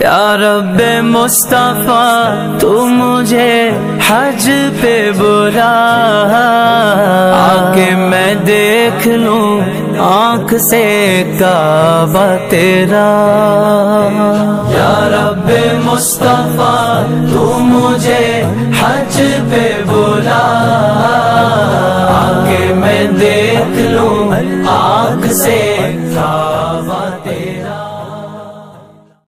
یا رب مصطفیٰ، تو مجھے حج پہ بلا۔ آ کے میں دیکھ لوں، آنکھ سے کعبہ تیرا۔ یا رب مصطفیٰ، تو مجھے حج پہ بلا۔ آ کے میں دیکھ لوں، آنکھ سے